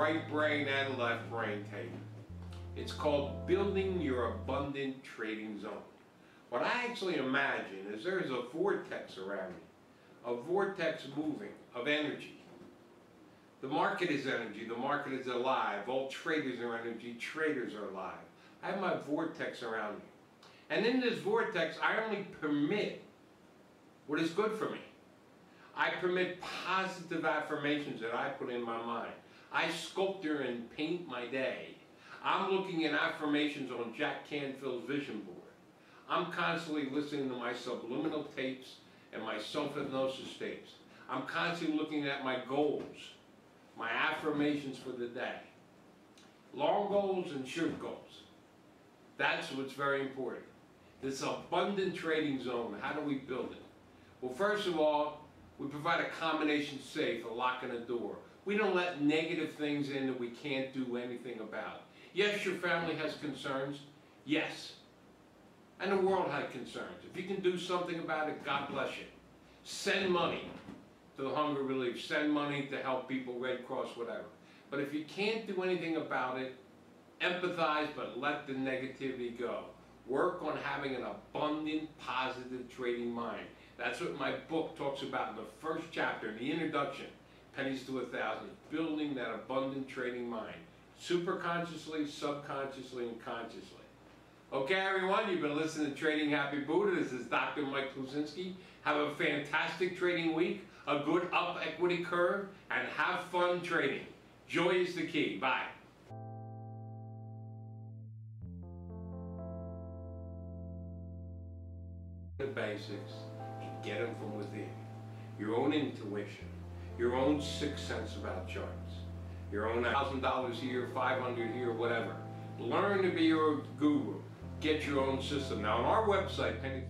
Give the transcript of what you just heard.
right brain and left brain tape. It's called Building Your Abundant Trading Zone. What I actually imagine is there's a vortex around me, a vortex moving of energy. The market is energy, the market is alive, all traders are energy, traders are alive. I have my vortex around me. And in this vortex, I only permit what is good for me. I permit positive affirmations that I put in my mind. I sculpture and paint my day. I'm looking at affirmations on Jack Canfield's vision board. I'm constantly listening to my subliminal tapes and my self-hypnosis tapes. I'm constantly looking at my goals, my affirmations for the day. Long goals and short goals. That's what's very important. This abundant trading zone, how do we build it? Well, first of all, we provide a combination safe, a lock and a door. We don't let negative things in that we can't do anything about. Yes, your family has concerns. Yes. And the world had concerns. If you can do something about it, God bless you. Send money to the hunger relief. Send money to help people, Red Cross, whatever. But if you can't do anything about it, empathize, but let the negativity go. Work on having an abundant, positive trading mind. That's what my book talks about in the first chapter, in the introduction, Pennies to a Thousand, building that abundant trading mind. Superconsciously, subconsciously, and consciously. Okay, everyone, you've been listening to Trading Happy Buddha. This is Dr. Mike Klusinski. Have a fantastic trading week, a good up equity curve, and have fun trading. Joy is the key. Bye. the basics get them from within. Your own intuition, your own sixth sense about charts, your own $1,000 here, 500 here, whatever. Learn to be your guru. Get your own system. Now on our website, Penny